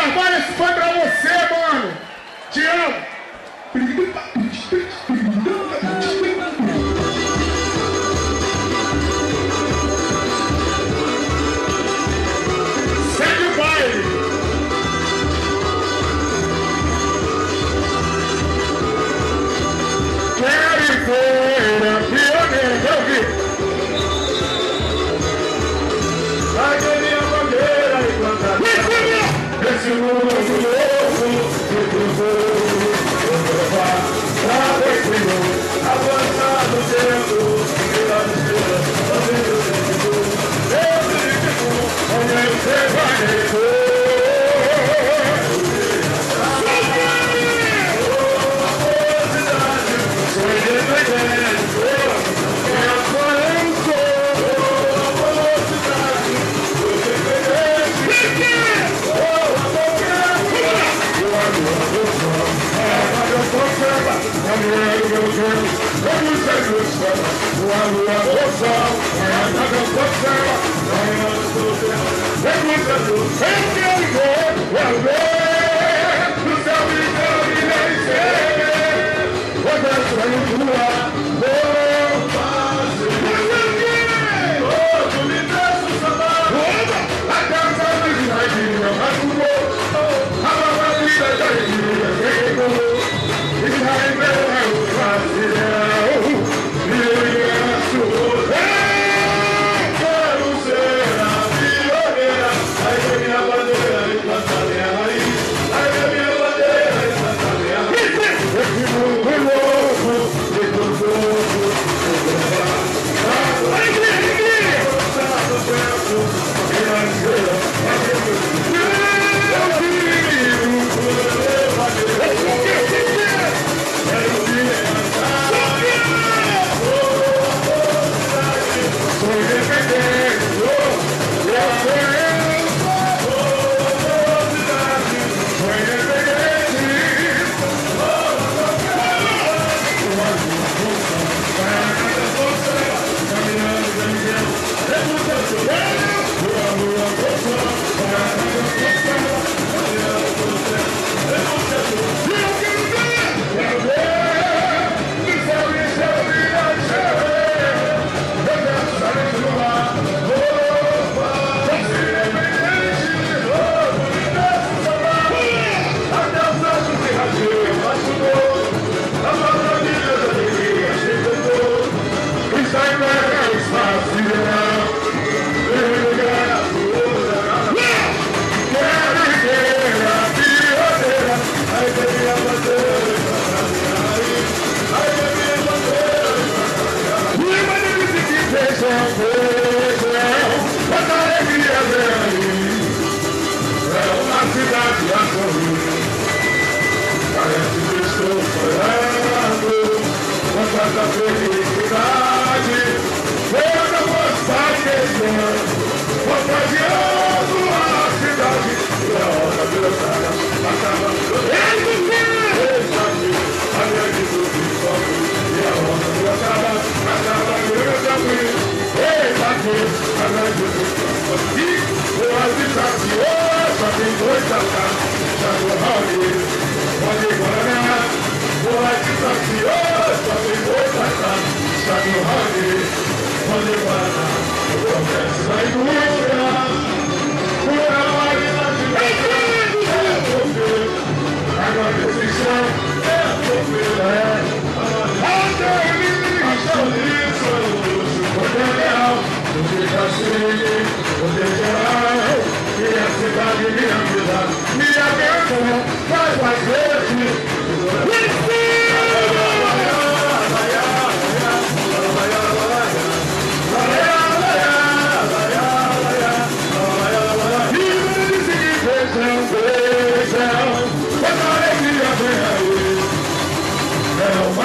Carvalho, esse foi pra você, mano. Te amo.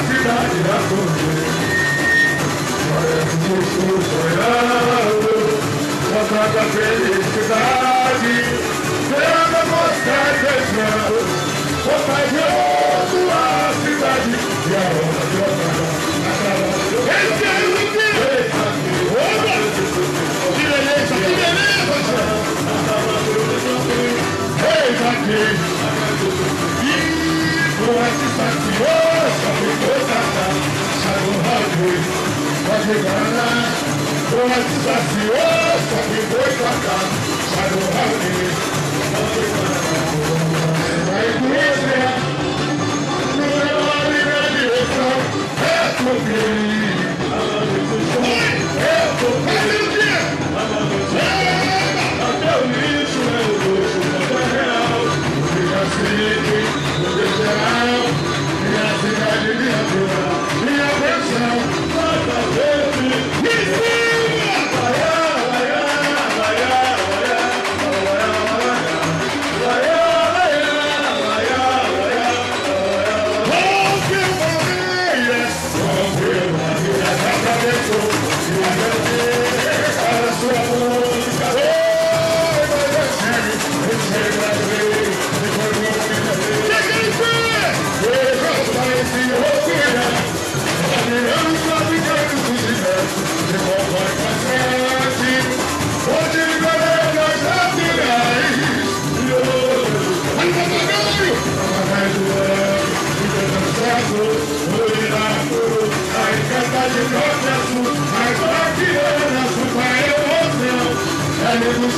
cidade da corrente. Parece um sul sonhado, uma tanta felicidade. Sendo mostrar deixando, contagiando a cidade e a onda de outra é o Ipirê! Oba! Que beleza, que beleza! Eis aqui! E com esse sacrifício! Regana, com a desafiosa que foi pra cá, sai do rally. A igreja, no melhor e na direção, é sofrer. É sofrer.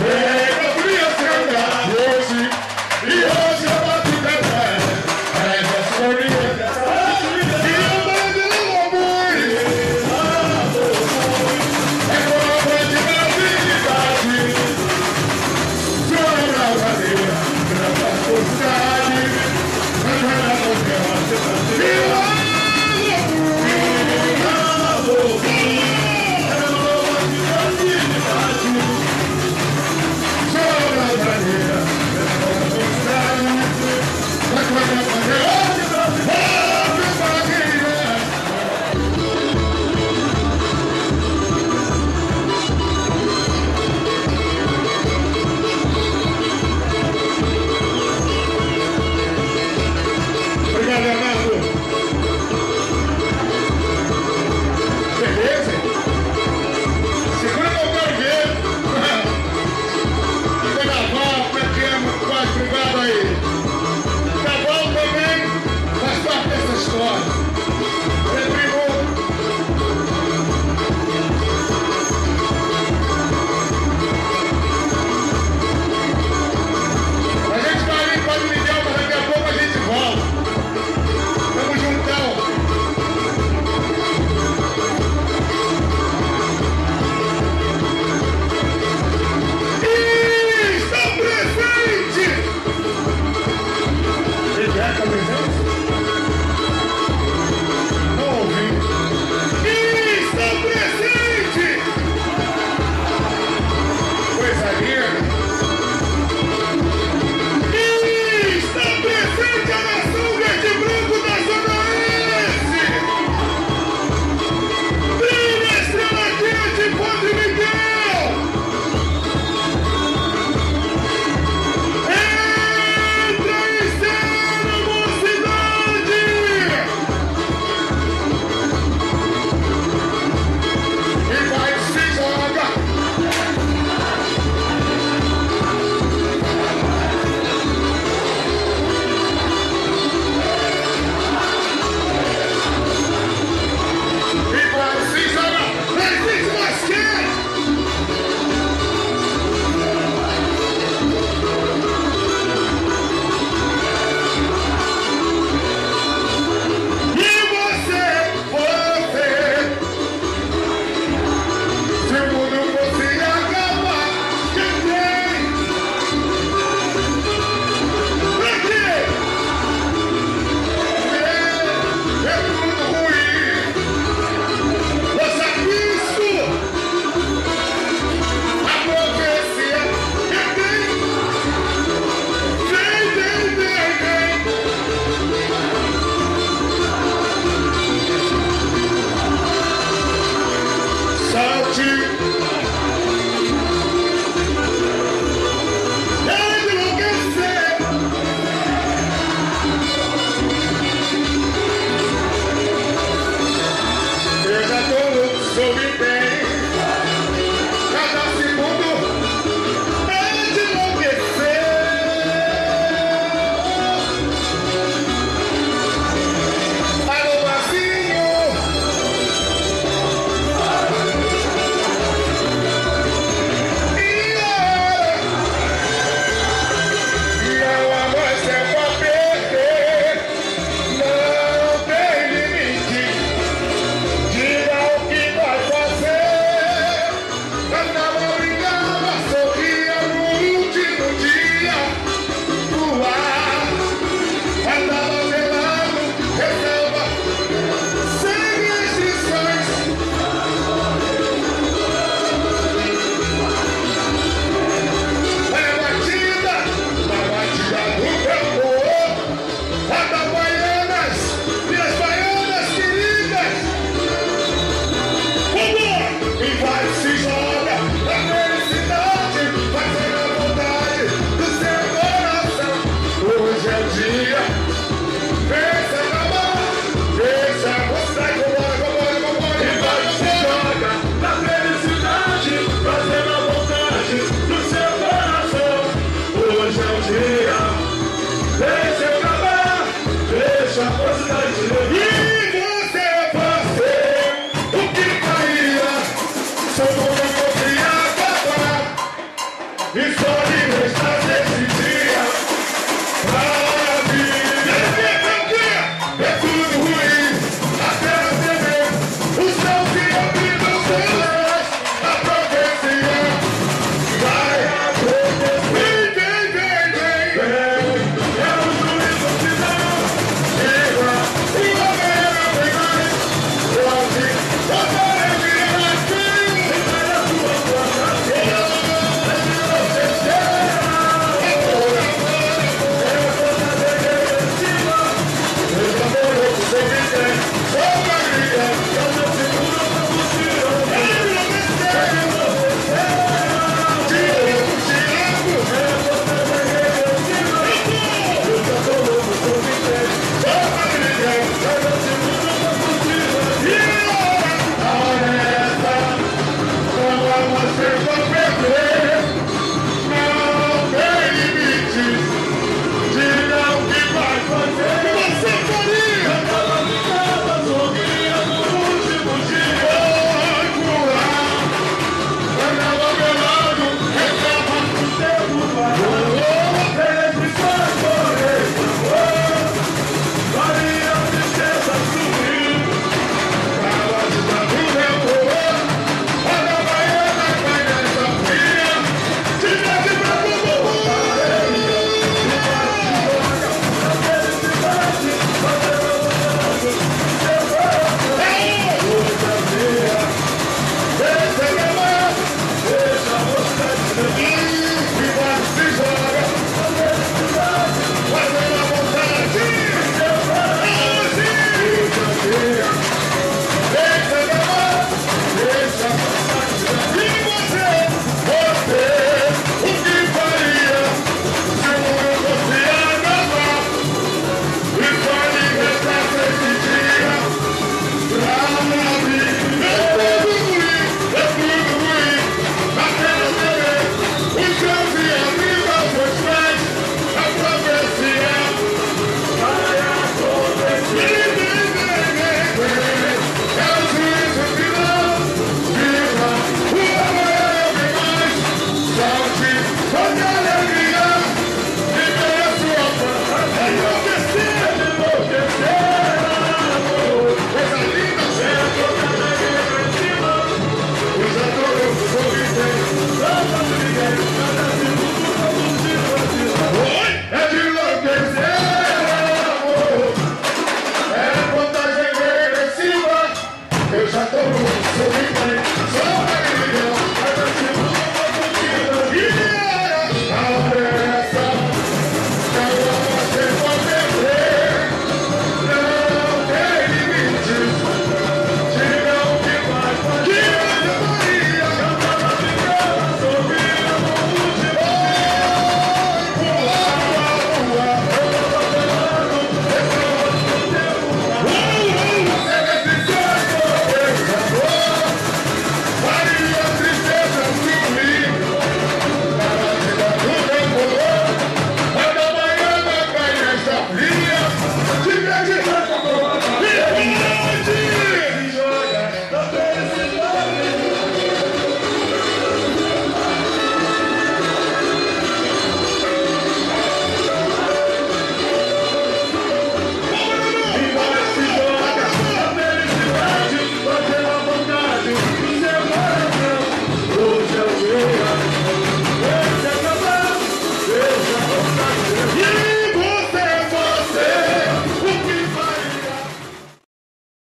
Yeah.